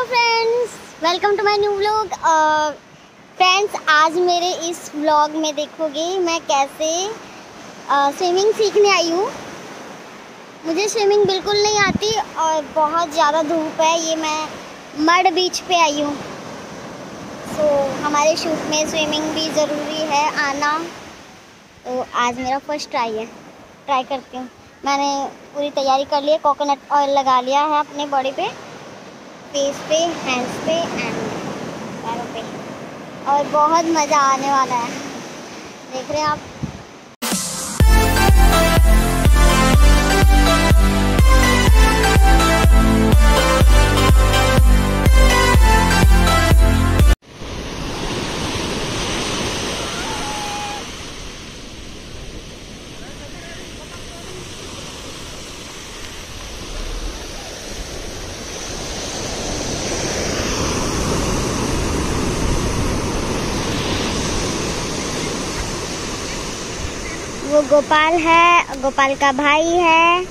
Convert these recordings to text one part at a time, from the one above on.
Hello friends welcome to my new vlog friends आज मेरे इस व्लॉग में देखोगे मैं कैसे स्विमिंग uh, सीखने आई हूँ। मुझे स्विमिंग बिल्कुल नहीं आती और बहुत ज़्यादा धूप है। ये मैं मड बीच पे आई हूँ। सो so, हमारे शूट में स्विमिंग भी ज़रूरी है आना। तो आज मेरा फ़र्स्ट ट्राई है। ट्राई करती हूँ। मैंने पूरी तैयारी कर ली है। कोकोनट ऑयल लगा लिया है अपने बॉडी पे। फेस पे हैंड्स पे एंड पैरों पे। और बहुत मज़ा आने वाला है। देख रहे हैं आप? वो गोपाल है, गोपाल का भाई है।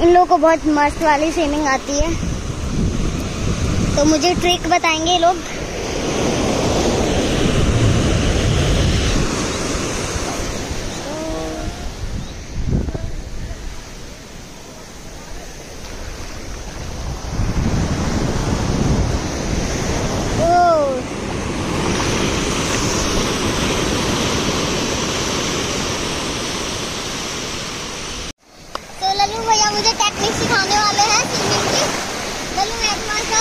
इन लोगों को बहुत मस्त वाली स्विमिंग आती है। तो मुझे ट्रिक बताएँगे लोग।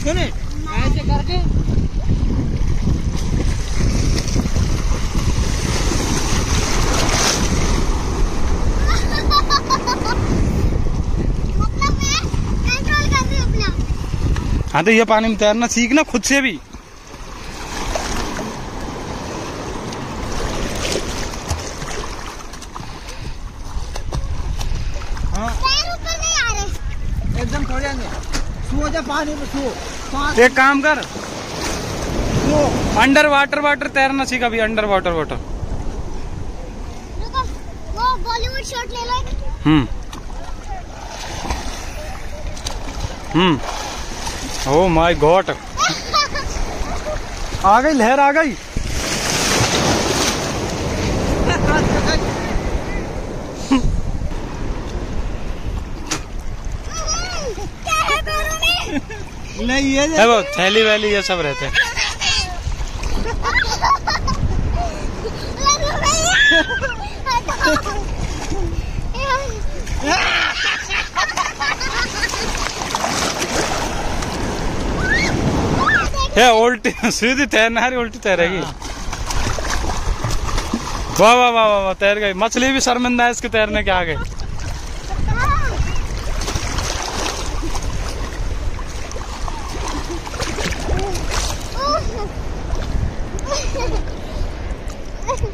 सुने। ऐसे करके। हाँ तो ये पानी में तैरना सीखना खुद से भी। जा पानी में छू एक काम कर। अंडर वाटर वाटर तैरना सीखा अभी अंडर वाटर वाटर। वो बॉलीवुड शॉट ले लो हम्म। हम्म। ओ माय गॉड आ गई लहर आ गई। नहीं ये है वो थैली वैली ये सब रहते हैं। है उल्टी सीधी तैरना है उल्टी तैरेगी। वाह वाह वाह वाह तैर गई। मछली भी शर्मिंदा है इसके तैरने के आगे।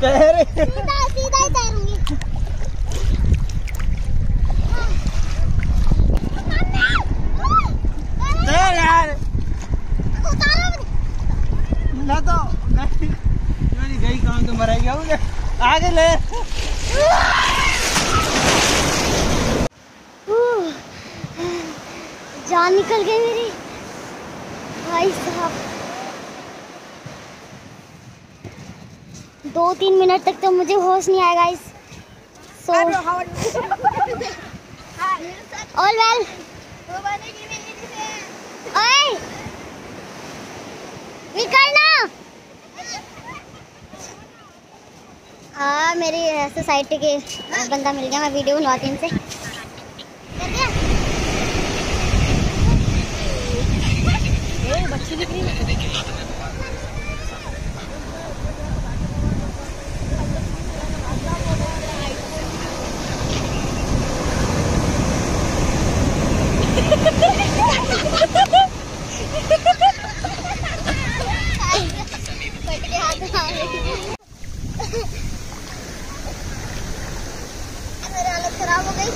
तैरे सीधा सीधा ही तैरूँगी। तैर यार। ना तो नहीं नहीं गई काम तो मरा गया आगे ले। जान निकल गई मेरी। भाई साहब। दो तीन मिनट तक तो मुझे होश नहीं आएगा इस सो ऑल वेल ओए! निकलना हाँ मेरी सोसाइटी के बंदा मिल गया मैं वीडियो बनवाती इनसे। बच्ची दिख रही है? तो खराब हो गई।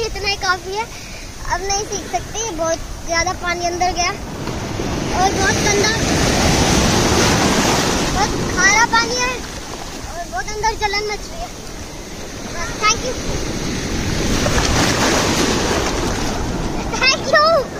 इतना ही काफ़ी है। अब नहीं सीख सकती बहुत ज़्यादा पानी अंदर गया। और बहुत गंदा। बहुत खारा पानी है। और बहुत अंदर जलन मच रही है। Thank you thank you